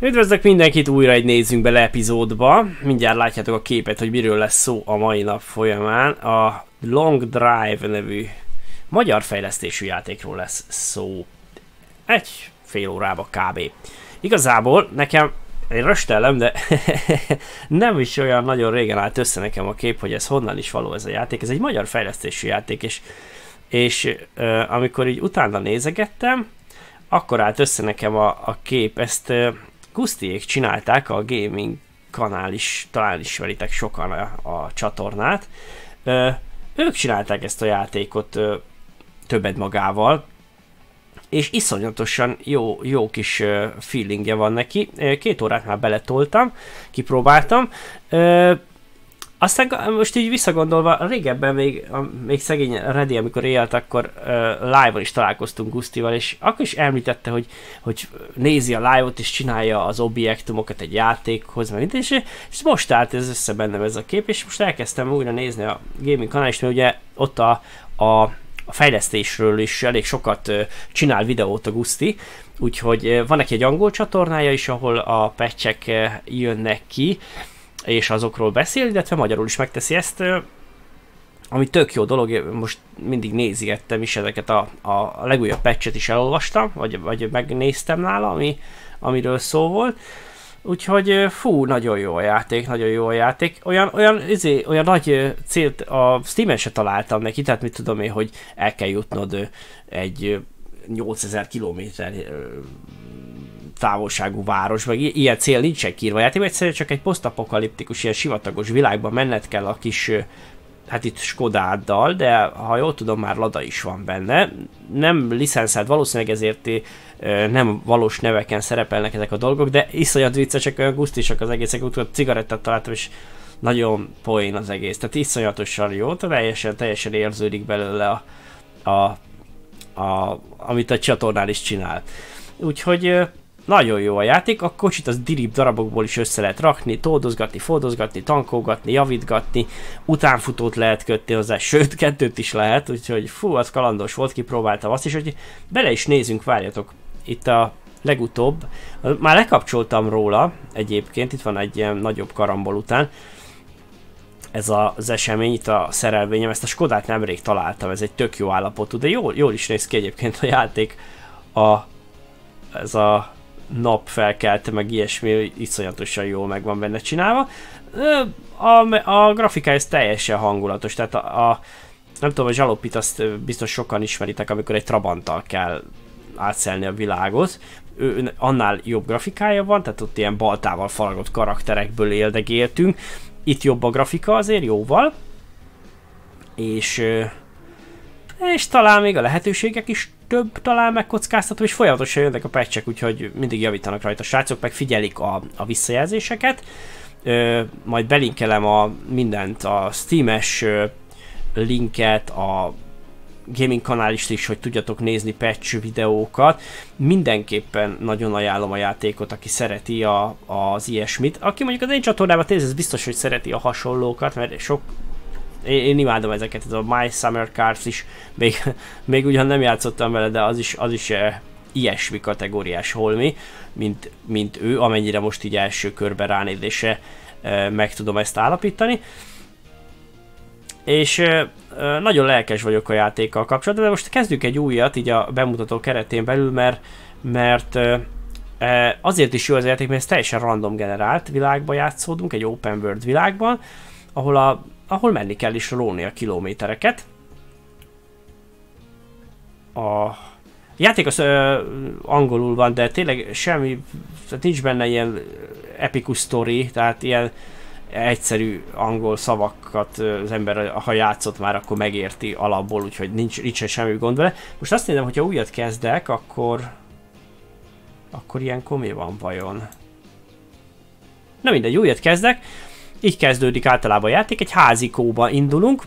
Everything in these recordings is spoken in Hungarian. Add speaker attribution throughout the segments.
Speaker 1: Üdvözlök mindenkit újra egy nézzünk bele epizódba. Mindjárt látjátok a képet, hogy miről lesz szó a mai nap folyamán. A Long Drive nevű magyar fejlesztésű játékról lesz szó. Egy fél órába kb. Igazából nekem én röstellem, de nem is olyan nagyon régen állt össze nekem a kép, hogy ez honnan is való ez a játék. Ez egy magyar fejlesztésű játék, és, és uh, amikor így utána nézegettem, akkor állt össze nekem a, a kép. Ezt uh, Gusztiék csinálták, a gaming kanál is, talán ismeritek sokan a, a csatornát. Uh, ők csinálták ezt a játékot uh, többet magával, és iszonyatosan jó, jó kis feelingje van neki. Két órát már beletoltam, kipróbáltam. Uh, aztán most így visszagondolva, régebben még, a, még szegény Reddy, amikor élt, akkor uh, live-on is találkoztunk Gusztival, és akkor is említette, hogy, hogy nézi a live-ot, és csinálja az objektumokat egy játékhoz, mert és, és most állt ez össze bennem ez a kép, és most elkezdtem újra nézni a gaming kanál, és ugye ott a, a, a fejlesztésről is elég sokat csinál videót a Guszti, úgyhogy van neki egy angol csatornája is, ahol a uh, jönnek ki, és azokról beszél, illetve magyarul is megteszi ezt, ami tök jó dolog, most mindig nézigettem is ezeket a, a legújabb patchet is elolvastam, vagy, vagy megnéztem nála, ami, amiről szó volt. Úgyhogy fú, nagyon jó a játék, nagyon jó a játék. Olyan, olyan, izé, olyan nagy célt a Steam-en se találtam neki, tehát mit tudom én, hogy el kell jutnod egy 8000 kilométer távolságú város, vagy ilyen cél nincsen kírva játékban, egyszerűen csak egy posztapokaliptikus, ilyen sivatagos világban menned kell a kis hát itt Skodáddal, de ha jól tudom, már Lada is van benne. Nem licenszelt, valószínűleg ezért nem valós neveken szerepelnek ezek a dolgok, de iszonyat viccesek, olyan gusztisak az egészek, úgyhogy cigarettát találtam, és nagyon poén az egész. Tehát iszonyatosan jó, teljesen, teljesen érződik belőle a, a, a, amit a csatornál is csinál. Úgyhogy nagyon jó a játék, a kocsit az dirib darabokból is össze lehet rakni, toldozgatni, fordozgatni, tankolgatni, javítgatni, utánfutót lehet kötni hozzá, sőt, kettőt is lehet, úgyhogy fú, az kalandos volt, kipróbáltam azt is, hogy bele is nézünk, várjatok, itt a legutóbb, már lekapcsoltam róla egyébként, itt van egy ilyen nagyobb karambol után, ez az esemény, itt a szerelvényem, ezt a Skodát nemrég találtam, ez egy tök jó állapotú, de jól, jól is néz ki egyébként a játék, a, ez a nap felkelte, meg ilyesmi, iszonyatosan jól meg van benne csinálva. A, a grafikája ez teljesen hangulatos, tehát a, a nem tudom, a zsalopit azt biztos sokan ismeritek, amikor egy Trabanttal kell átszelni a világot. Ő, annál jobb grafikája van, tehát ott ilyen baltával faragott karakterekből éldegéltünk. Itt jobb a grafika azért jóval. És és talán még a lehetőségek is több talán megkockáztató, és folyamatosan jönnek a patchek, úgyhogy mindig javítanak rajta a srácok, meg figyelik a, a visszajelzéseket. Ö, majd belinkelem a mindent, a Steam-es linket, a gaming kanálist is, hogy tudjatok nézni patch videókat. Mindenképpen nagyon ajánlom a játékot, aki szereti a, az ilyesmit. Aki mondjuk az én csatornában néz, biztos, hogy szereti a hasonlókat, mert sok én, én imádom ezeket, ez a My Summer Cars is, még, még ugyan nem játszottam vele, de az is, az is e, ilyesmi kategóriás holmi, mint, mint ő, amennyire most így első körben ránézése e, meg tudom ezt állapítani. És e, nagyon lelkes vagyok a játékkal kapcsolatban, de most kezdjük egy újat így a bemutató keretén belül, mert, mert azért is jó az játék, mert ez teljesen random generált világban játszódunk, egy open world világban, ahol a ahol menni kell is róni a kilométereket. A játék az ö, angolul van, de tényleg semmi, tehát nincs benne ilyen epikus story, tehát ilyen egyszerű angol szavakat az ember, ha játszott már, akkor megérti alapból, úgyhogy nincs, nincs semmi gond vele. Most azt nézem, hogyha újat kezdek, akkor akkor ilyen mi van vajon? Na mindegy, újat kezdek. Így kezdődik általában a játék, egy házikóba indulunk.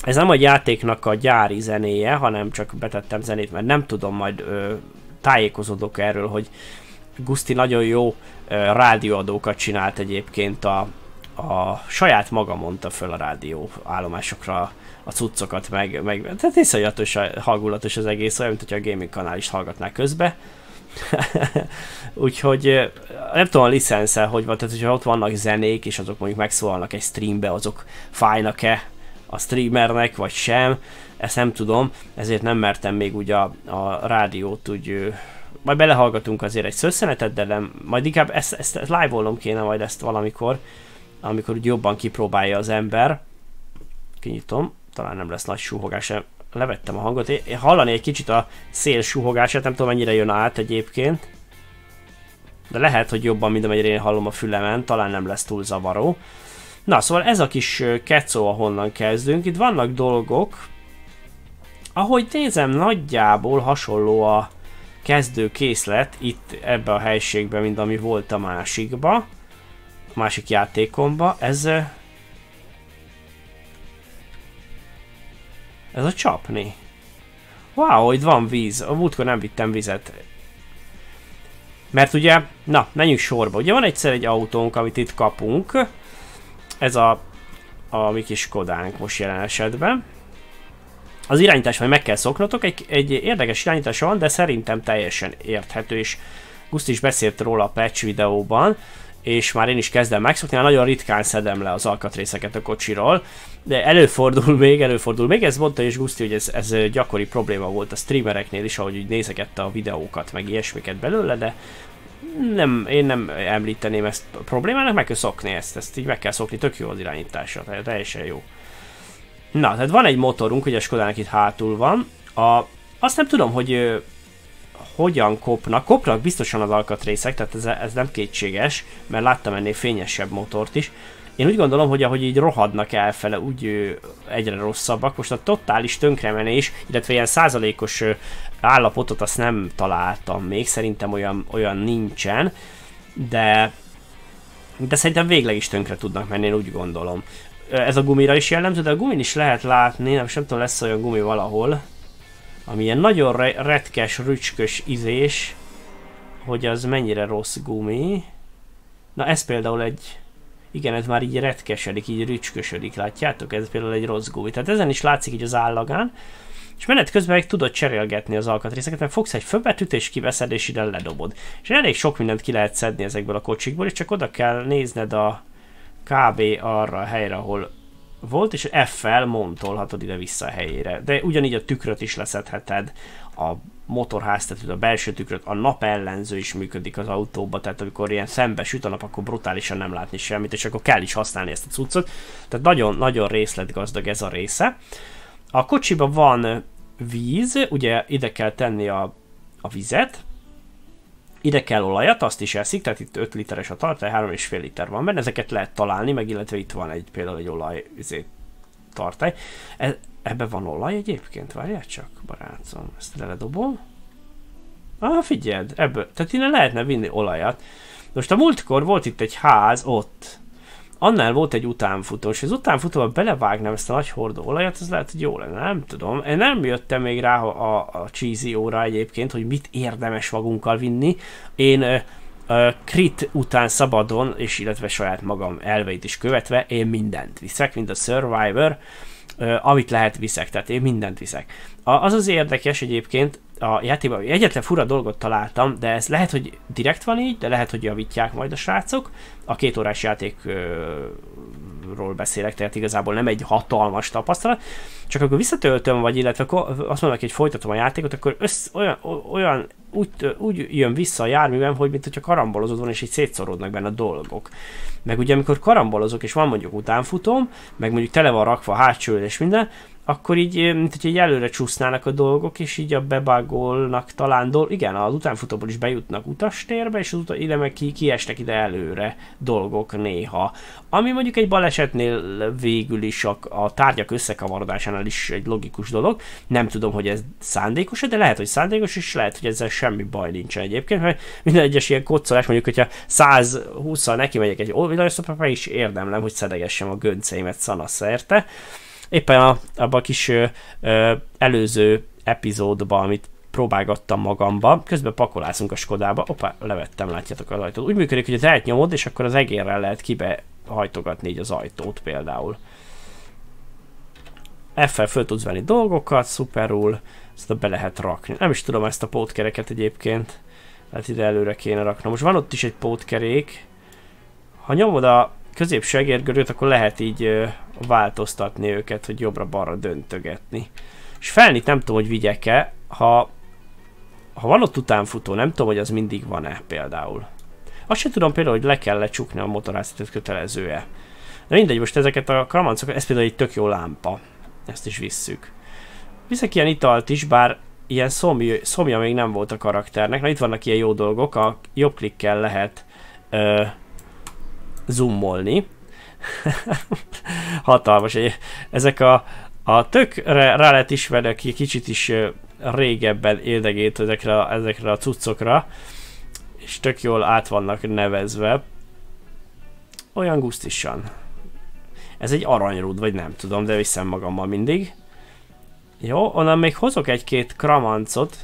Speaker 1: Ez nem a játéknak a gyári zenéje, hanem csak betettem zenét, mert nem tudom, majd ö, tájékozódok erről, hogy Gusti nagyon jó ö, rádióadókat csinált egyébként a, a saját maga mondta föl a rádió állomásokra a cuccokat, meg, meg tehát iszonyatos, hangulatos az egész, olyan, mint hogyha a gaming kanál is hallgatná közbe. Úgyhogy nem tudom a licenszel, hogy van, tehát hogyha ott vannak zenék, és azok mondjuk megszólalnak egy streambe, azok fájnak-e a streamernek, vagy sem, ezt nem tudom, ezért nem mertem még úgy a, a rádiót úgy majd belehallgatunk azért egy szösszenetet, de nem, majd inkább ezt, ezt, ezt live-olnom kéne majd ezt valamikor, amikor úgy jobban kipróbálja az ember. Kinyitom, talán nem lesz nagy suhogás, levettem a hangot. Én hallani egy kicsit a szél suhogását, nem tudom mennyire jön át egyébként. De lehet, hogy jobban, mint amennyire én hallom a fülemen, talán nem lesz túl zavaró. Na, szóval ez a kis kecó, ahonnan kezdünk. Itt vannak dolgok, ahogy nézem, nagyjából hasonló a kezdő készlet itt ebbe a helységbe, mint ami volt a másikba, a másik játékomba. Ez ez a csapni. Wow, itt van víz. A múltkor nem vittem vizet. Mert ugye, na, menjünk sorba. Ugye van egyszer egy autónk, amit itt kapunk. Ez a, a mi kis Kodánk most jelen esetben. Az irányítás majd meg kell szoknotok, egy, egy érdekes irányítás van, de szerintem teljesen érthető, és Guszt is beszélt róla a patch videóban, és már én is kezdem megszokni, nagyon ritkán szedem le az alkatrészeket a kocsiról, de előfordul még, előfordul még, ez mondta és Guszti, hogy ez, ez gyakori probléma volt a streamereknél is, ahogy úgy nézegette a videókat, meg ilyesmiket belőle, de nem, én nem említeném ezt problémának, meg kell szokni ezt, ezt így meg kell szokni, tök jó az irányítása, teljesen jó. Na, tehát van egy motorunk, ugye a Skodának itt hátul van. A, azt nem tudom, hogy ö, hogyan kopnak. Kopnak biztosan az alkatrészek, tehát ez, ez nem kétséges, mert láttam ennél fényesebb motort is. Én úgy gondolom, hogy ahogy így rohadnak elfele, úgy ö, egyre rosszabbak. Most a totális tönkremenés, illetve ilyen százalékos ö, állapotot azt nem találtam még, szerintem olyan, olyan nincsen, de de szerintem végleg is tönkre tudnak menni, én úgy gondolom ez a gumira is jellemző, de a gumin is lehet látni, nem, nem tudom, lesz olyan gumi valahol, ami ilyen nagyon re retkes, rücskös izés, hogy az mennyire rossz gumi. Na ez például egy, igen, ez már így retkesedik, így rücskösödik, látjátok? Ez például egy rossz gumi. Tehát ezen is látszik így az állagán, és menet közben meg tudod cserélgetni az alkatrészeket, mert fogsz egy főbetűt és kiveszed és ide ledobod. És elég sok mindent ki lehet szedni ezekből a kocsikból, és csak oda kell nézned a, kb. arra a helyre, ahol volt, és F-fel montolhatod ide-vissza a helyére. De ugyanígy a tükröt is leszedheted, a motorháztetőt, a belső tükröt, a napellenző is működik az autóba, tehát amikor ilyen szembe süt a nap, akkor brutálisan nem látni semmit, és akkor kell is használni ezt a cuccot. Tehát nagyon-nagyon részletgazdag ez a része. A kocsiba van víz, ugye ide kell tenni a, a vizet, ide kell olajat, azt is eszik, tehát itt 5 literes a tartály, 3,5 liter van benne, ezeket lehet találni, meg illetve itt van egy például egy olaj izé, tartály. E, ebben van olaj egyébként, várjál csak, barátom, ezt ledobom. Ah, figyeld, ebből, tehát innen lehetne vinni olajat. Most a múltkor volt itt egy ház, ott, annál volt egy utánfutó, és az utánfutóba belevágnám ezt a nagy hordó olajat, az lehet, hogy jó lenne, nem tudom. Én nem jöttem még rá a, a cheesy óra egyébként, hogy mit érdemes magunkkal vinni. Én uh, uh, crit után szabadon, és illetve saját magam elveit is követve, én mindent viszek, mint a Survivor, amit lehet viszek, tehát én mindent viszek. Az az érdekes egyébként, a játékban egyetlen fura dolgot találtam, de ez lehet, hogy direkt van így, de lehet, hogy javítják majd a srácok. A két órás játékról beszélek, tehát igazából nem egy hatalmas tapasztalat. Csak akkor visszatöltöm, vagy illetve azt mondom, hogy folytatom a játékot, akkor össz, olyan, olyan úgy, úgy jön vissza a járművem, hogy mint hogyha karambolozod van, és így szétszorodnak benne a dolgok. Meg ugye amikor karambolozok, és van mondjuk utánfutom, meg mondjuk tele van rakva a hátsó és minden, akkor így, mint hogy egy előre csúsznának a dolgok, és így a bebagolnak talán dolgok. Igen, az utánfutóból is bejutnak utastérbe, és uta, ide meg ki, kiestek ide előre dolgok néha. Ami mondjuk egy balesetnél végül is a, a tárgyak összekavarodásánál is egy logikus dolog. Nem tudom, hogy ez szándékos de lehet, hogy szándékos, és lehet, hogy ezzel semmi baj nincsen egyébként, mert minden egyes ilyen kocsolás, mondjuk, hogyha 120-szal neki megyek egy villanyszopra, is érdemlem, hogy szedegessem a gönceimet szanaszerte éppen a, abban a kis ö, ö, előző epizódban, amit próbálgattam magamba, közben pakolászunk a Skodába, opá, levettem, látjátok az ajtót. Úgy működik, hogy az elnyomod, és akkor az egérrel lehet kibe hajtogatni így az ajtót például. F-fel föl tudsz venni dolgokat, szuperul, ezt be lehet rakni. Nem is tudom ezt a pótkereket egyébként. Hát ide előre kéne raknom. Most van ott is egy pótkerék. Ha nyomod a középső egérgörőt, akkor lehet így változtatni őket, hogy jobbra-balra döntögetni. És felnit nem tudom, hogy vigyek-e, ha, ha van ott utánfutó, nem tudom, hogy az mindig van-e például. Azt sem tudom például, hogy le kell lecsukni a motorháztetőt kötelező-e. De mindegy, most ezeket a kramancokat, ez például egy tök jó lámpa. Ezt is visszük. Viszek ilyen italt is, bár ilyen szomja, szomja még nem volt a karakternek. Na itt vannak ilyen jó dolgok, a jobb klikkel lehet ö, zoomolni. Hatalmas. Ezek a, a tökre rá lehet ismerni, aki kicsit is régebben éldegét ezekre, ezekre a cuccokra, és tök jól át vannak nevezve. Olyan gusztisan. Ez egy aranyrúd, vagy nem tudom, de viszem magammal mindig. Jó, onnan még hozok egy-két kramancot.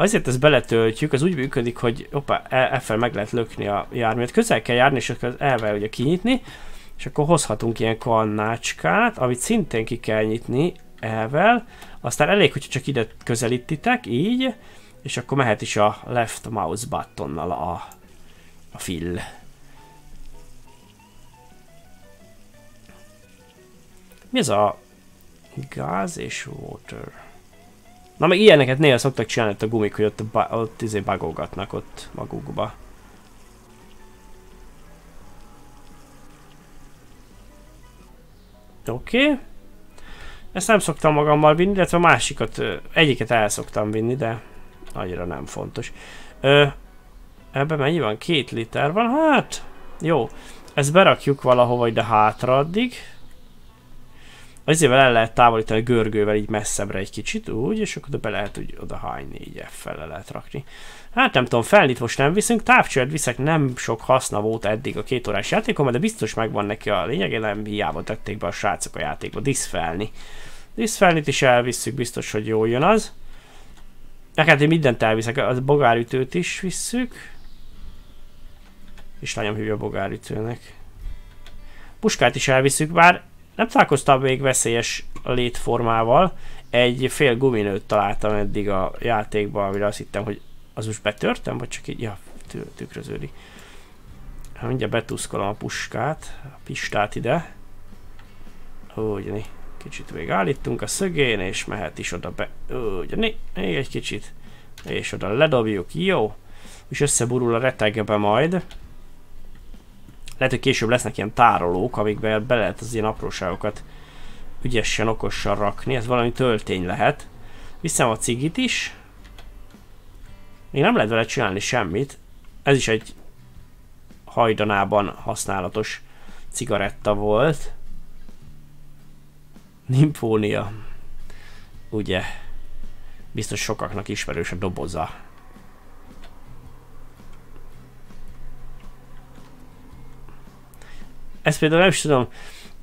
Speaker 1: Azért ezt beletöltjük, az úgy működik, hogy opa, e, e meg lehet lökni a járművet. Közel kell járni, és akkor elvel ugye kinyitni, és akkor hozhatunk ilyen kannácskát, amit szintén ki kell nyitni elvel. Aztán elég, hogyha csak ide közelítitek, így, és akkor mehet is a left mouse buttonnal a, a fill. Mi ez a gáz és water? Na meg ilyeneket néha szoktak csinálni a gumik, hogy ott, ba ott izé bagolgatnak ott magukba. Oké. Okay. Ezt nem szoktam magammal vinni, illetve a másikat, egyiket el szoktam vinni, de annyira nem fontos. Ö, ebben mennyi van? Két liter van? Hát, jó. Ezt berakjuk valahova ide hátra addig. Ezével el lehet távolítani a görgővel így messzebbre egy kicsit, úgy, és akkor be lehet úgy oda hányni, így F-fel lehet rakni. Hát nem tudom, felnit most nem viszünk, távcsövet viszek, nem sok haszna volt eddig a két órás játékom, de biztos megvan neki a lényeg, nem hiába tették be a srácok a játékba, diszfelni. Diszfelnit is elvisszük, biztos, hogy jó jön az. Neked én mindent elviszek, az bogárütőt is visszük. És lányom hívja a bogárütőnek. Puskát is elviszük, bár nem találkoztam még veszélyes létformával. Egy fél guminőt találtam eddig a játékban, amire azt hittem, hogy az most betörtem, vagy csak így, ja, tükröződik. Hát mindjárt betuszkolom a puskát, a pistát ide. Úgy, kicsit még állítunk a szögén, és mehet is oda be. Úgy, még egy kicsit. És oda ledobjuk, jó. És összeburul a retegbe majd. Lehet, hogy később lesznek ilyen tárolók, amikbe be lehet az ilyen apróságokat ügyesen, okosan rakni. Ez valami töltény lehet. Viszem a cigit is. Még nem lehet vele csinálni semmit. Ez is egy hajdanában használatos cigaretta volt. Nymphónia. Ugye? Biztos sokaknak ismerős a doboza. Ez például nem is tudom,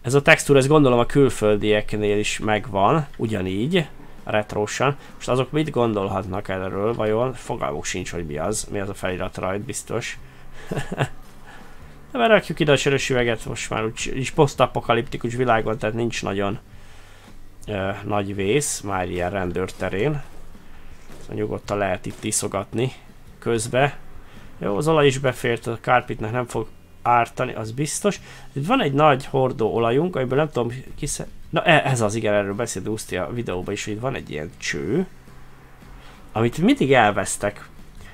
Speaker 1: ez a textúra, ez gondolom a külföldieknél is megvan, ugyanígy, retrósan. Most azok mit gondolhatnak erről, vajon? Fogalmuk sincs, hogy mi az, mi az a felirat rajt, biztos. De berakjuk ide a sörös üveget, most már úgy is posztapokaliptikus világon, tehát nincs nagyon ö, nagy vész, már ilyen rendőrterén. Szóval nyugodtan lehet itt iszogatni közbe. Jó, az olaj is befért, a kárpitnek nem fog ártani, az biztos. Van egy nagy hordó olajunk, amiből nem tudom kisze... Na e, ez az, igen, erről beszélt Uszti a videóban is, hogy van egy ilyen cső, amit mindig elvesztek.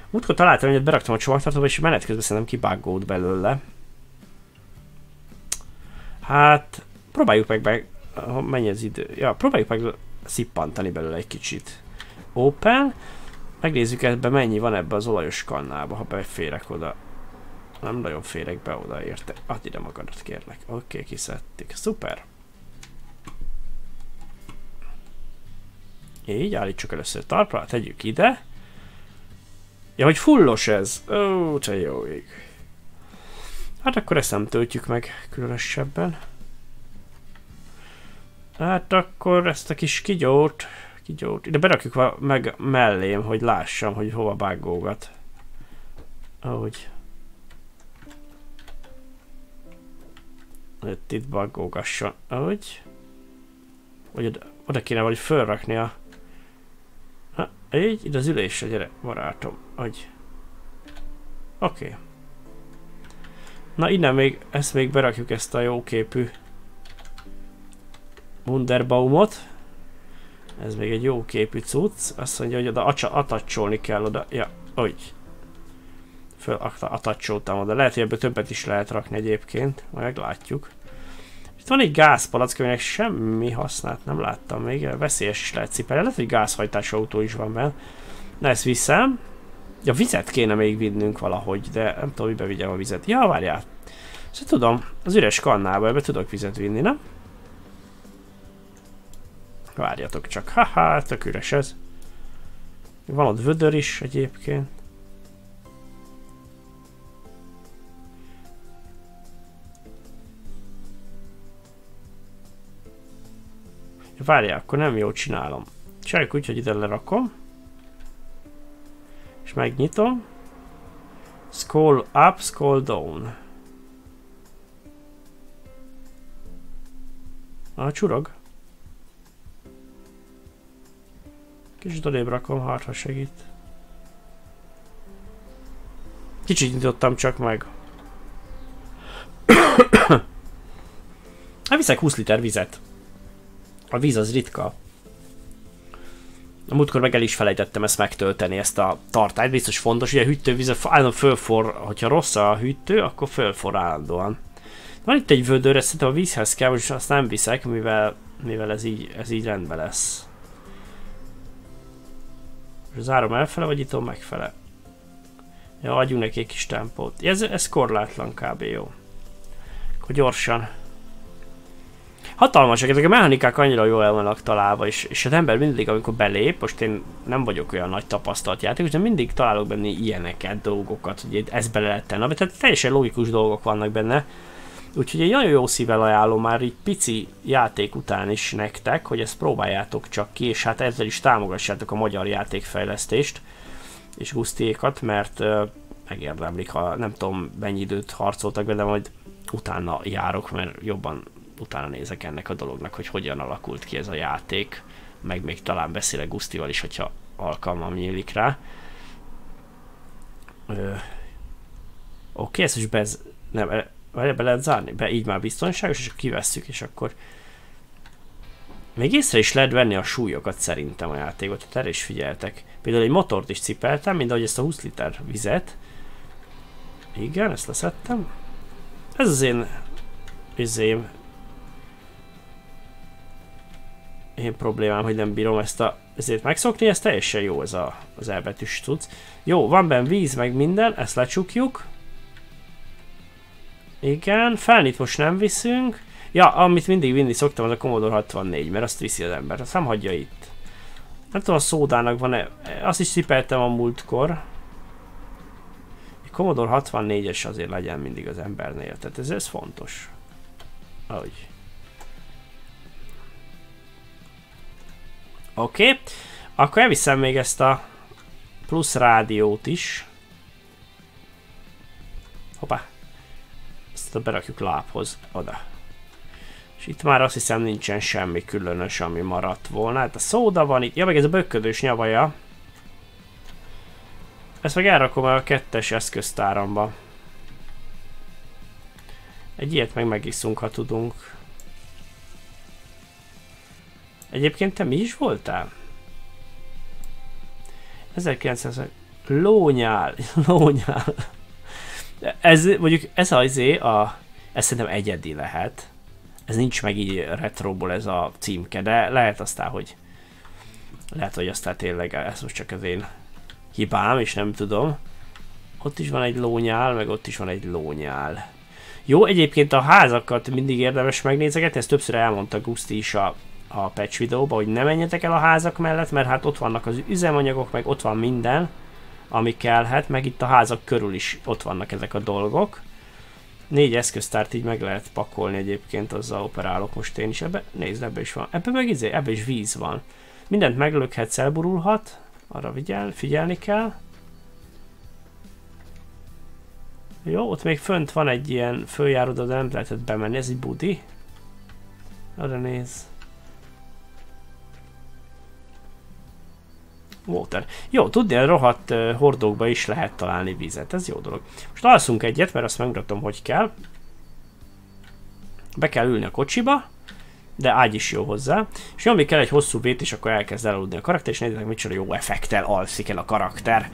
Speaker 1: Múltkor találtam, hogy beraktam a csomagtartóba, és menet közben szerintem kibágód belőle. Hát, próbáljuk meg, meg mennyi az idő. Ja, próbáljuk meg szippantani belőle egy kicsit. Open. Megnézzük ebben mennyi van ebbe az olajos kannába, ha beférek oda. Nem nagyon férek be oda érte. Add ide magadat kérlek. Oké, okay, kiszedték. Szuper. Így, állítsuk először talpra, tegyük ide. Ja, hogy fullos ez. Ó, te jó ég. Hát akkor ezt nem töltjük meg különösebben. Hát akkor ezt a kis kigyót, kigyót, ide berakjuk meg mellém, hogy lássam, hogy hova bágógat. Ahogy. Itt, itt baggógasson. Ahogy. Vagy oda, oda kéne vagy fölrakni a... Ha, így, ide az ülésre, gyere, barátom. Hogy. Oké. Okay. Na innen még, ezt még berakjuk ezt a jóképű Wunderbaumot. Ez még egy jó képű cucc. Azt mondja, hogy oda atacsolni kell oda. Ja, úgy. Föl atacsoltam oda. Lehet, hogy ebből többet is lehet rakni egyébként. Majd meglátjuk. Itt van egy gázpalack, aminek semmi hasznát nem láttam még. Veszélyes is lehet cipelni. Lehet, hogy gázhajtású autó is van benne. Na ezt viszem. Ja, vizet kéne még vinnünk valahogy, de nem tudom, hogy bevigyem a vizet. Ja, várjál. Szóval tudom, az üres kannába ebbe tudok vizet vinni, nem? Várjatok csak, haha, tök üres ez. Van ott vödör is egyébként. Várjál, akkor nem jól csinálom. Csináljuk úgy, hogy ide lerakom. És megnyitom. Scroll up, scroll down. A csurog. Kicsit odébb rakom, hát ha segít. Kicsit nyitottam csak meg. Hát viszek 20 liter vizet. A víz az ritka. A múltkor meg el is felejtettem ezt megtölteni, ezt a tartályt, biztos fontos, hogy a hűtővíz állandóan fölfor, hogyha rossz a hűtő, akkor fölfor állandóan. Van itt egy vödör, ezt szerintem a vízhez kell, és azt nem viszek, mivel, mivel ez, így, ez így rendben lesz. Zárom elfele, vagy itom megfele? Ja, adjunk neki egy kis tempót. Ez, ez korlátlan kb. jó. Akkor gyorsan. Hatalmasak, ezek a mechanikák annyira jól el vannak találva, és, és az ember mindig, amikor belép, most én nem vagyok olyan nagy tapasztalt játékos, de mindig találok benne ilyeneket, dolgokat, hogy ez bele lehet tenni. Tehát teljesen logikus dolgok vannak benne. Úgyhogy egy nagyon jó szívvel ajánlom már így pici játék után is nektek, hogy ezt próbáljátok csak ki, és hát ezzel is támogassátok a magyar játékfejlesztést és gusztiékat, mert uh, megérdemlik, ha nem tudom mennyi időt harcoltak de majd utána járok, mert jobban utána nézek ennek a dolognak, hogy hogyan alakult ki ez a játék, meg még talán beszélek Gusztival is, hogyha alkalmam nyílik rá. Oké, okay, ezt is bez... Nem, Várja, be lehet zárni? Be, így már biztonságos, és akkor kivesszük, és akkor... Még észre is lehet venni a súlyokat szerintem a játékot, tehát erre is figyeltek. Például egy motort is cipeltem, mint ahogy ezt a 20 liter vizet. Igen, ezt leszettem. Ez az én... Izém... Én problémám, hogy nem bírom ezt a... Ezért megszokni, ez teljesen jó ez a, az elbetűs tudsz. Jó, van benne víz, meg minden, ezt lecsukjuk. Igen, felnit most nem viszünk. Ja, amit mindig vinni szoktam, az a Commodore 64, mert azt viszi az ember, azt nem hagyja itt. Nem tudom, a szódának van-e, azt is szipeltem a múltkor. Egy Commodore 64-es azért legyen mindig az embernél, tehát ez, ez fontos. Ahogy. Oké, okay. akkor elviszem még ezt a plusz rádiót is. Hoppá ezt berakjuk lábhoz, oda. És itt már azt hiszem nincsen semmi különös, ami maradt volna. Hát a szóda van itt. Ja, meg ez a böködős nyavaja. Ezt meg elrakom el a kettes eszköztáramba. Egy ilyet meg megiszunk, ha tudunk. Egyébként te mi is voltál? 1900... Lónyál, lónyál. Ez mondjuk ez az izé, a, ez szerintem egyedi lehet. Ez nincs meg így retroból ez a címke, de lehet aztán, hogy lehet, hogy aztán tényleg ez most csak az én hibám, és nem tudom. Ott is van egy lónyál, meg ott is van egy lónyál. Jó, egyébként a házakat mindig érdemes megnézegetni, ezt többször elmondta Guszti is a, a patch videóban, hogy ne menjetek el a házak mellett, mert hát ott vannak az üzemanyagok, meg ott van minden ami kellhet, meg itt a házak körül is ott vannak ezek a dolgok. Négy eszköztárt így meg lehet pakolni egyébként, azzal operálok most én is. Ebbe, nézd, ebbe is van. Ebbe meg izé, ebbe is víz van. Mindent meglökhetsz, elburulhat. Arra vigyel, figyelni kell. Jó, ott még fönt van egy ilyen följáró, de nem lehetett bemenni, ez egy budi. Arra néz. Water. Jó, tudni, a rohadt hordókba is lehet találni vizet, ez jó dolog. Most alszunk egyet, mert azt megmutatom, hogy kell. Be kell ülni a kocsiba, de ágy is jó hozzá. És ami kell egy hosszú vét, és akkor elkezd elaludni a karakter, és nézzétek, micsoda jó effektel alszik el a karakter.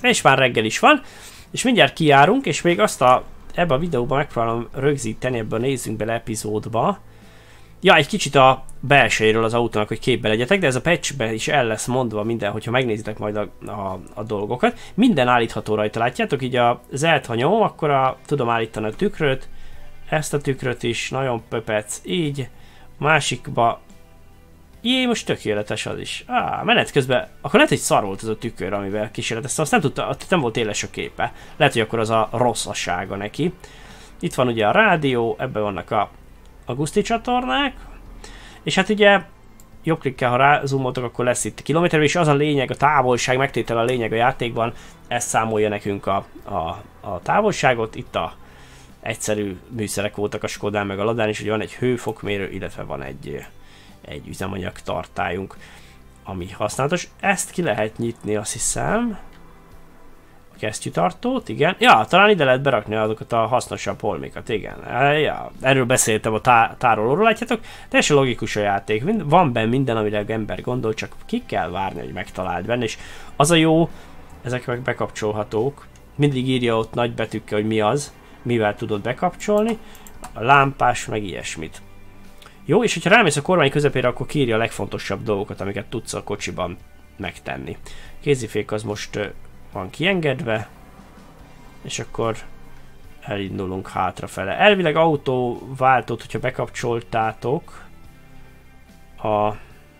Speaker 1: És már reggel is van, és mindjárt kijárunk, és még azt a, ebbe a videóban megpróbálom rögzíteni, ebből nézzünk bele epizódba. Ja, egy kicsit a belsejéről az autónak, hogy képbe legyetek, de ez a patchbe is el lesz mondva minden, hogyha megnézitek majd a, a, a dolgokat. Minden állítható rajta, látjátok? Így a Z, ha nyom, akkor a, tudom állítani a tükröt, ezt a tükröt is, nagyon pöpec, így, másikba Jé, most tökéletes az is. Á, menet közben, akkor lehet, hogy szar volt az a tükör, amivel kísérleteztem, azt nem tudta, nem volt éles a képe. Lehet, hogy akkor az a rosszassága neki. Itt van ugye a rádió, ebben vannak a, a Guszti csatornák, és hát ugye jobb klikkel, ha rázumoltok, akkor lesz itt kilométer, és az a lényeg, a távolság megtétel a lényeg a játékban, ez számolja nekünk a, a, a távolságot, itt a egyszerű műszerek voltak a Skodán meg a Ladán is, hogy van egy hőfokmérő, illetve van egy egy üzemanyag tartályunk, ami használatos. Ezt ki lehet nyitni, azt hiszem. Kesztyűtartót, igen. Ja, talán ide lehet berakni azokat a hasznosabb holmikat, igen. E, ja, erről beszéltem a tá tárolóról, látjátok? Teljesen logikus a játék. Van benne minden, amire ember gondol, csak ki kell várni, hogy megtaláld benne, és az a jó, ezek meg bekapcsolhatók. Mindig írja ott nagy betűkkel, hogy mi az, mivel tudod bekapcsolni, a lámpás, meg ilyesmit. Jó, és hogyha rámész a kormány közepére, akkor kírja a legfontosabb dolgokat, amiket tudsz a kocsiban megtenni. Kézifék az most van kiengedve, és akkor elindulunk hátrafele. Elvileg autóváltót, hogyha bekapcsoltátok, a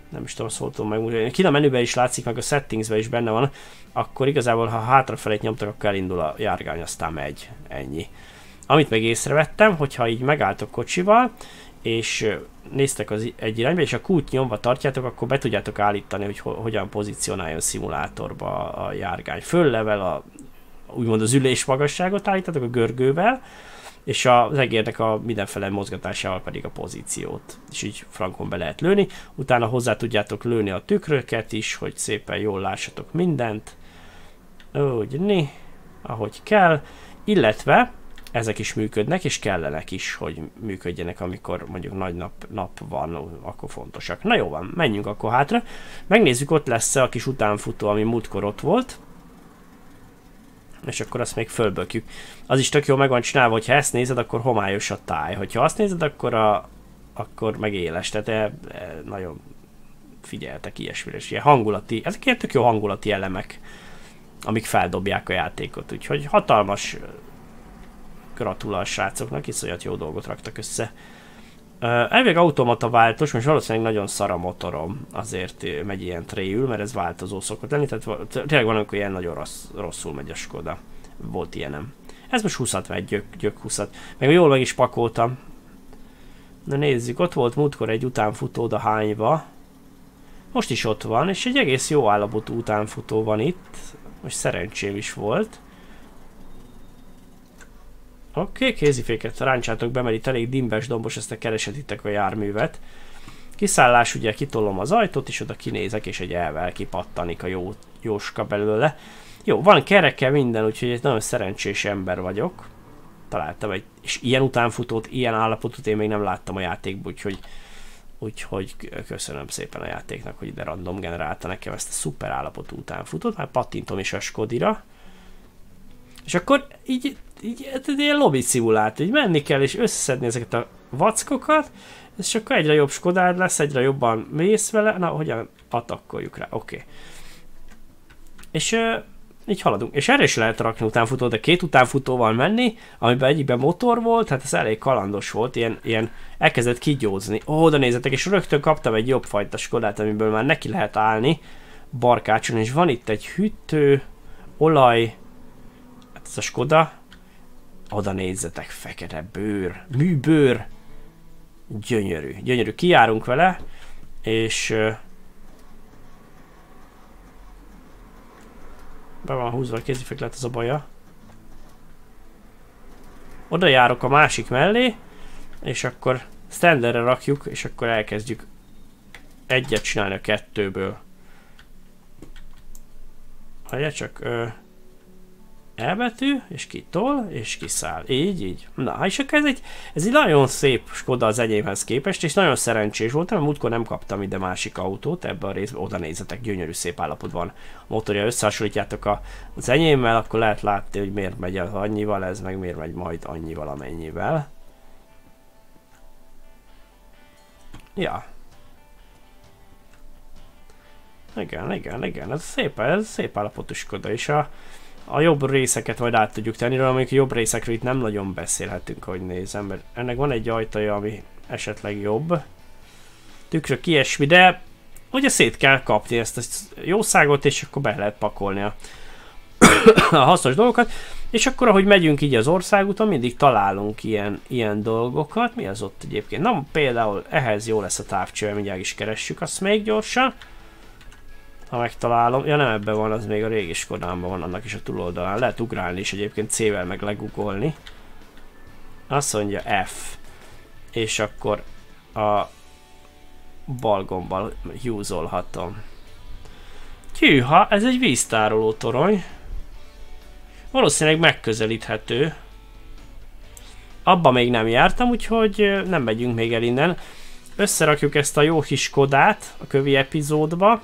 Speaker 1: nem is tudom, szóltam meg, ki a menüben is látszik, meg a settingsben is benne van, akkor igazából, ha hátrafelé nyomtak, akkor elindul a járgány, aztán megy. Ennyi. Amit meg észrevettem, hogyha így megálltok kocsival, és néztek az egy irányba, és a kút nyomva tartjátok, akkor be tudjátok állítani, hogy ho hogyan pozícionáljon szimulátorba a járgány. Föllevel a, úgymond az ülés magasságot állítatok a görgővel, és az egérnek a mindenféle mozgatásával pedig a pozíciót. És így frankon be lehet lőni. Utána hozzá tudjátok lőni a tükröket is, hogy szépen jól lássatok mindent. Úgy, né, ahogy kell. Illetve ezek is működnek, és kellenek is, hogy működjenek, amikor mondjuk nagy nap, nap van, akkor fontosak. Na jó van, menjünk akkor hátra. Megnézzük, ott lesz-e a kis utánfutó, ami múltkor ott volt. És akkor azt még fölbökjük. Az is tök jó meg van csinálva, hogyha ezt nézed, akkor homályos a táj. Hogyha azt nézed, akkor, a, akkor meg éles. Tehát e, e, nagyon figyeltek ilyesmire, és ilyen hangulati, ezek ilyen tök jó hangulati elemek, amik feldobják a játékot. Úgyhogy hatalmas Gratulál srácoknak, iszonyat jó dolgot raktak össze. Elvég automata váltós, most valószínűleg nagyon szar a motorom, azért megy ilyen tréül, mert ez változó szokott lenni, tehát tényleg van, amikor ilyen nagyon rossz, rosszul megy a Skoda. Volt ilyenem. Ez most 20 megy, gyök, gyök 20 Meg jól meg is pakoltam. Na nézzük, ott volt múltkor egy utánfutó a hányba. Most is ott van, és egy egész jó állapotú utánfutó van itt. Most szerencsém is volt. Oké, okay, kéziféket ráncsátok be, mert itt elég dimbes, dombos, ezt keresetitek a járművet. Kiszállás, ugye kitolom az ajtót, és oda kinézek, és egy elvel kipattanik a jó, jóska belőle. Jó, van kereke minden, úgyhogy egy nagyon szerencsés ember vagyok. Találtam egy, és ilyen utánfutót, ilyen állapotot én még nem láttam a játékban, úgyhogy Úgyhogy köszönöm szépen a játéknak, hogy ide random generálta nekem ezt a szuper állapotú utánfutót, már pattintom is a Skodira. És akkor így így, hát egy ilyen lobby szimulátor, így menni kell és összeszedni ezeket a vackokat, és akkor egyre jobb Skodád lesz, egyre jobban mész vele, na hogyan atakkoljuk rá, oké. Okay. És így haladunk. És erre is lehet rakni utánfutó, de két utánfutóval menni, amiben egyikben motor volt, hát ez elég kalandos volt, ilyen, ilyen elkezdett kigyózni. Ó, oda nézzetek, és rögtön kaptam egy jobb fajta Skodát, amiből már neki lehet állni barkácson, és van itt egy hűtő, olaj, hát ez a Skoda, oda nézzetek, fekete bőr, műbőr. Gyönyörű, gyönyörű. Kijárunk vele, és be van húzva a kézifeklet, az a baja. Oda járok a másik mellé, és akkor standardre rakjuk, és akkor elkezdjük egyet csinálni a kettőből. Hagyja csak... Ö, elbetű, és kitol, és kiszáll. Így, így. Na, és akkor ez egy, ez egy nagyon szép Skoda az enyémhez képest, és nagyon szerencsés voltam, mert múltkor nem kaptam ide másik autót, ebbe a részbe oda nézzetek, gyönyörű szép állapotban a motorja, összehasonlítjátok a, az enyémmel, akkor lehet látni, hogy miért megy az annyival, ez meg miért megy majd annyival, amennyivel. Ja. Igen, igen, igen, ez szép, ez szép állapotú Skoda, és a, a jobb részeket majd át tudjuk tenni, de amik jobb részekről itt nem nagyon beszélhetünk, ahogy nézem, mert ennek van egy ajtaja, ami esetleg jobb. Tükrök ilyesmi, de ugye szét kell kapni ezt a jószágot, és akkor be lehet pakolni a, a hasznos dolgokat. És akkor, ahogy megyünk így az országúton, mindig találunk ilyen, ilyen dolgokat. Mi az ott egyébként? Na, például ehhez jó lesz a távcső, mindjárt is keressük azt még gyorsan ha megtalálom. Ja nem ebben van, az még a régi Skodámban van, annak is a túloldalán. Lehet ugrálni is egyébként C-vel meg legugolni. Azt mondja F. És akkor a bal gombbal húzolhatom. Hűha, ez egy víztároló torony. Valószínűleg megközelíthető. Abba még nem jártam, úgyhogy nem megyünk még el innen. Összerakjuk ezt a jó kis Kodát a kövi epizódba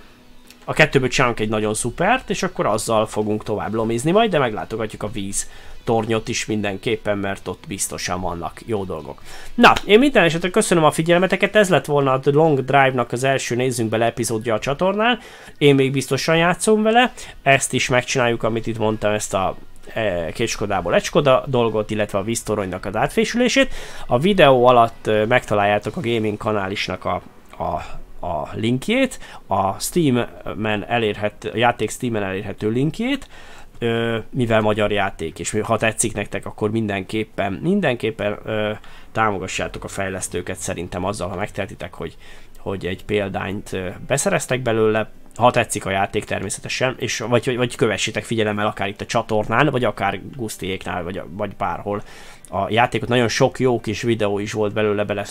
Speaker 1: a kettőből csinálunk egy nagyon szupert, és akkor azzal fogunk tovább lomizni majd, de meglátogatjuk a víz tornyot is mindenképpen, mert ott biztosan vannak jó dolgok. Na, én minden esetre köszönöm a figyelmeteket, ez lett volna a The Long Drive-nak az első nézzünk bele epizódja a csatornán, én még biztosan játszom vele, ezt is megcsináljuk, amit itt mondtam, ezt a e, két Skodából egy Skoda dolgot, illetve a víztoronynak az átfésülését. A videó alatt e, megtaláljátok a gaming kanálisnak a, a a linkjét, a Steam-en elérhető, a játék Steam-en elérhető linkjét, ö, mivel magyar játék, és ha tetszik nektek, akkor mindenképpen, mindenképpen ö, támogassátok a fejlesztőket szerintem azzal, ha megtehetitek, hogy, hogy egy példányt beszereztek belőle, ha tetszik a játék természetesen, és vagy, vagy kövessétek figyelemmel akár itt a csatornán, vagy akár Gusztiéknál, vagy, vagy bárhol a játékot. Nagyon sok jó kis videó is volt belőle, bele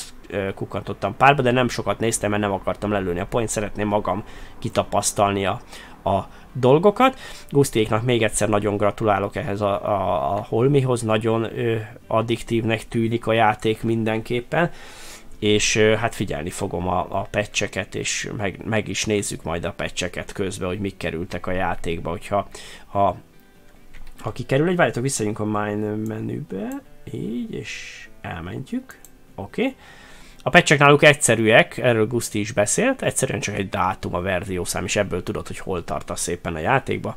Speaker 1: kukantottam párba, de nem sokat néztem, mert nem akartam lelőni a point, szeretném magam kitapasztalni a, a dolgokat. Gusztiéknak még egyszer nagyon gratulálok ehhez a, a, a holmihoz, nagyon ö, addiktívnek tűnik a játék mindenképpen és hát figyelni fogom a, a pecseket, és meg, meg is nézzük majd a pecseket közben, hogy mik kerültek a játékba, hogyha ha, ha kikerül egy, várjátok, visszajönk a mine menübe, így, és elmentjük, oké. Okay. A pecsek náluk egyszerűek, erről Gusti is beszélt, egyszerűen csak egy dátum a verziószám, és ebből tudod, hogy hol tartasz szépen a játékba.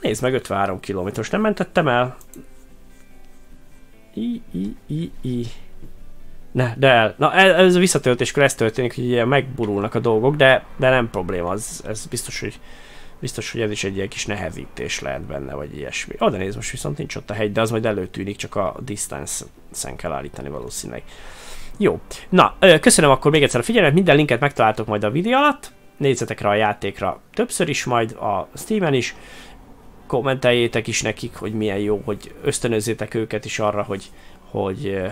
Speaker 1: nézd meg, 53 km, most nem mentettem el. I, i, i, i. Ne, de el. Na, ez a visszatöltéskor ez történik, hogy ilyen megburulnak a dolgok, de, de nem probléma, az, ez biztos, hogy biztos, hogy ez is egy ilyen kis nehezítés lehet benne, vagy ilyesmi. Oda néz, most viszont nincs ott a hegy, de az majd előtűnik, csak a distance-en kell állítani valószínűleg. Jó, na, köszönöm akkor még egyszer a figyelmet, minden linket megtaláltok majd a videó alatt, nézzetek rá a játékra többször is majd a Steam-en is, kommenteljétek is nekik, hogy milyen jó, hogy ösztönözzétek őket is arra, hogy, hogy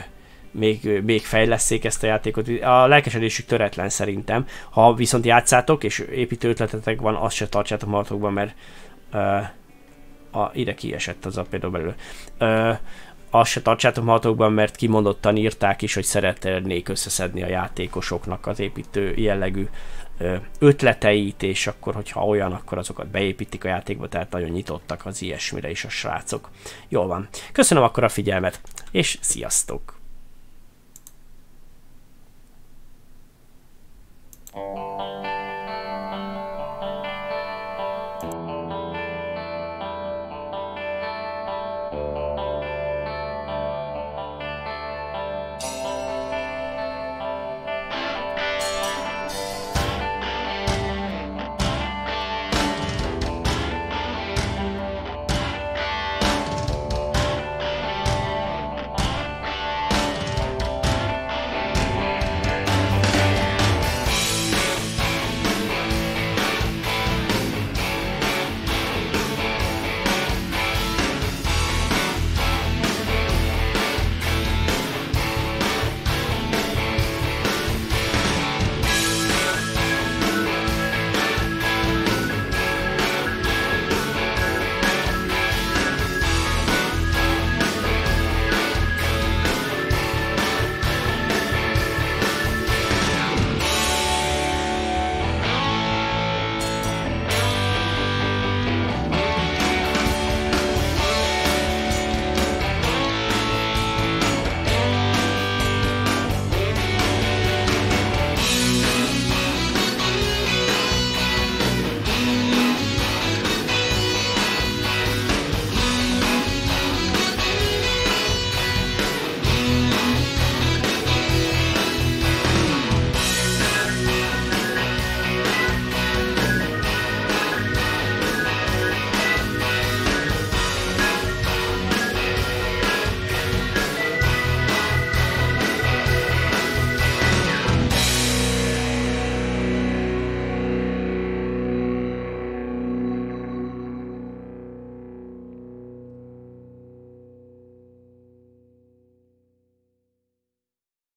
Speaker 1: még, még fejleszék ezt a játékot. A lelkesedésük töretlen szerintem. Ha viszont játszátok, és építő ötletetek van, azt se tartsátok magatokban, mert uh, a, ide kiesett az a például belül. Uh, azt se tartsátok magatokban, mert kimondottan írták is, hogy szeretnék összeszedni a játékosoknak az építő jellegű ötleteit, és akkor, hogyha olyan, akkor azokat beépítik a játékba, tehát nagyon nyitottak az ilyesmire is a srácok. Jól van. Köszönöm akkor a figyelmet, és sziasztok!